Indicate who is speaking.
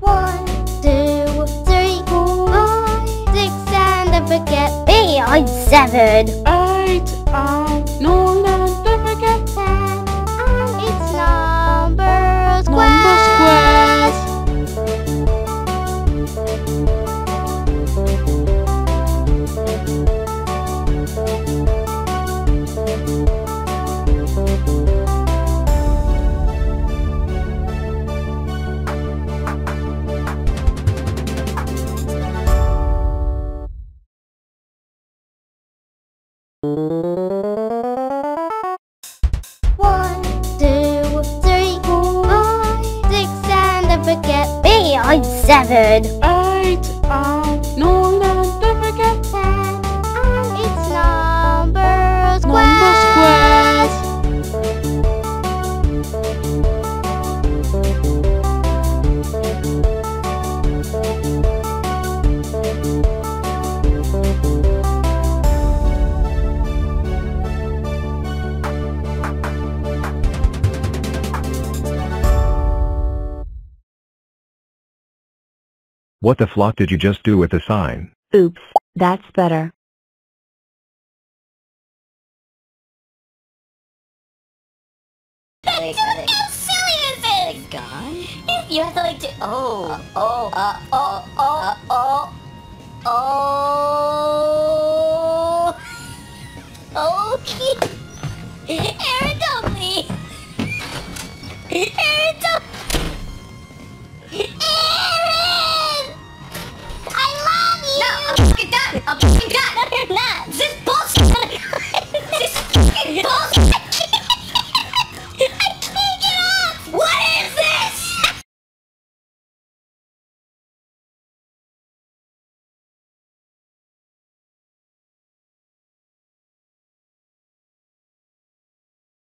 Speaker 1: One, two, three, four, five, six, and don't forget
Speaker 2: me, I'm seven. Don't forget
Speaker 1: behind seven. Eight.
Speaker 2: Um,
Speaker 1: no,
Speaker 2: no,
Speaker 3: What the flock did you just do with the sign?
Speaker 4: Oops, that's better.
Speaker 1: How silly is it?
Speaker 5: Gone?
Speaker 1: You have to like do. Oh, oh, uh, oh, oh, oh, oh. Okay.
Speaker 5: got a fucking got.